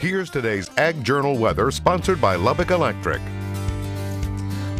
Here's today's Ag Journal weather sponsored by Lubbock Electric.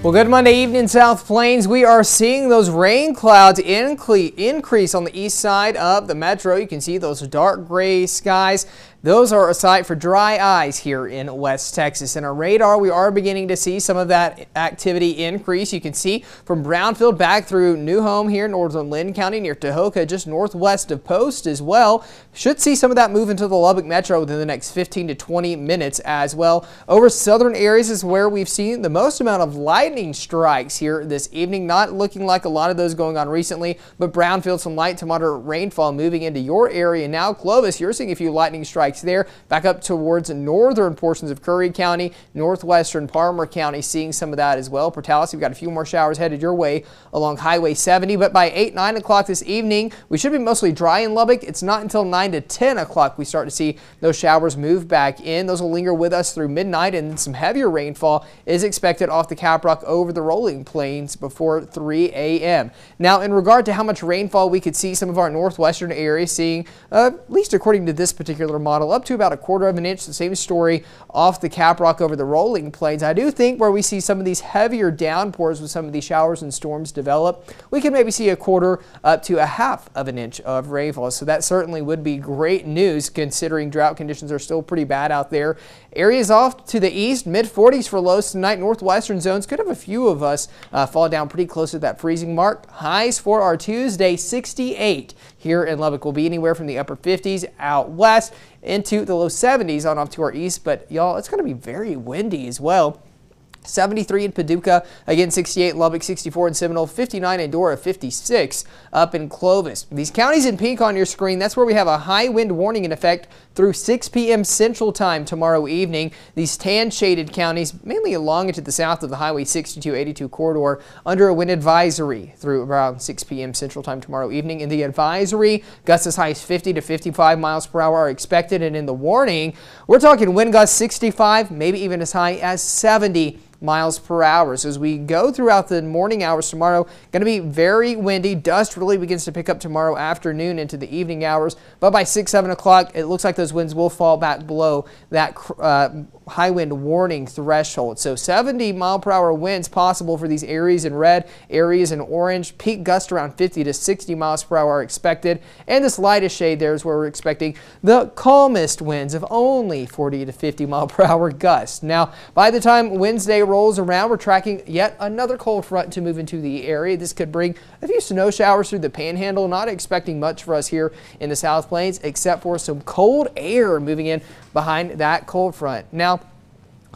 Well, good Monday evening, South Plains. We are seeing those rain clouds increase on the east side of the metro. You can see those dark gray skies. Those are a sight for dry eyes here in West Texas. In our radar, we are beginning to see some of that activity increase. You can see from Brownfield back through New Home here in northern Lynn County near Tahoka, just northwest of Post as well. Should see some of that move into the Lubbock Metro within the next 15 to 20 minutes as well. Over southern areas is where we've seen the most amount of lightning strikes here this evening. Not looking like a lot of those going on recently, but Brownfield, some light to moderate rainfall moving into your area. Now, Clovis, you're seeing a few lightning strikes strikes there. Back up towards northern portions of Curry County, northwestern Parmer County, seeing some of that as well. Portales, we've got a few more showers headed your way along Highway 70, but by 8, 9 o'clock this evening, we should be mostly dry in Lubbock. It's not until 9 to 10 o'clock we start to see those showers move back in. Those will linger with us through midnight, and some heavier rainfall is expected off the Caprock over the rolling plains before 3 a.m. Now, in regard to how much rainfall we could see some of our northwestern areas seeing, uh, at least according to this particular model, model up to about a quarter of an inch. The same story off the Caprock over the rolling plains. I do think where we see some of these heavier downpours with some of these showers and storms develop, we can maybe see a quarter up to a half of an inch of rainfall. So that certainly would be great news considering drought conditions are still pretty bad out there. Areas off to the east, mid 40s for lows tonight. Northwestern zones could have a few of us uh, fall down pretty close to that freezing mark. Highs for our Tuesday, 68 here in Lubbock will be anywhere from the upper 50s out west into the low 70s on off to our east. But y'all, it's going to be very windy as well. 73 in Paducah, again 68 in Lubbock, 64 in Seminole, 59 in Dora, 56 up in Clovis. These counties in pink on your screen, that's where we have a high wind warning in effect through 6 p.m. Central Time tomorrow evening. These tan shaded counties, mainly along into the south of the Highway 6282 corridor, under a wind advisory through around 6 p.m. Central Time tomorrow evening. In the advisory, gusts as high as 50 to 55 miles per hour are expected, and in the warning, we're talking wind gusts 65, maybe even as high as 70 miles per hour. So as we go throughout the morning hours tomorrow, going to be very windy. Dust really begins to pick up tomorrow afternoon into the evening hours. But by 6, 7 o'clock, it looks like those winds will fall back below that uh, high wind warning threshold. So 70 mile per hour winds possible for these areas in red, areas in orange. Peak gust around 50 to 60 miles per hour are expected. And this lightest shade there is where we're expecting the calmest winds of only 40 to 50 mile per hour gusts. Now, by the time Wednesday rolls around, we're tracking yet another cold front to move into the area. This could bring a few snow showers through the panhandle. Not expecting much for us here in the South Plains, except for some cold air moving in behind that cold front. Now,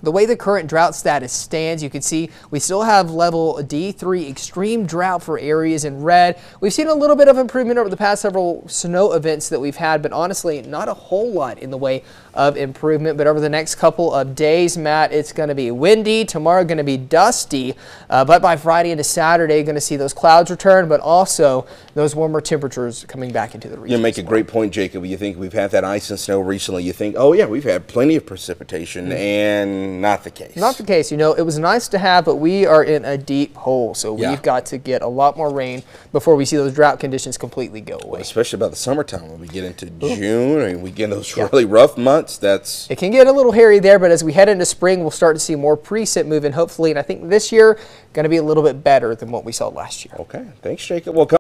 the way the current drought status stands, you can see we still have level D3 extreme drought for areas in red. We've seen a little bit of improvement over the past several snow events that we've had, but honestly, not a whole lot in the way of improvement. But over the next couple of days, Matt, it's going to be windy. Tomorrow going to be dusty, uh, but by Friday into Saturday, going to see those clouds return, but also those warmer temperatures coming back into the region. You make a great point, Jacob. You think we've had that ice and snow recently. You think, oh yeah, we've had plenty of precipitation, mm -hmm. and not the case. Not the case. You know, it was nice to have, but we are in a deep hole. So yeah. we've got to get a lot more rain before we see those drought conditions completely go away. Well, especially about the summertime when we get into Ooh. June and we get those yeah. really rough months. That's it can get a little hairy there, but as we head into spring, we'll start to see more precip moving hopefully. And I think this year going to be a little bit better than what we saw last year. Okay. Thanks, Jacob. Well.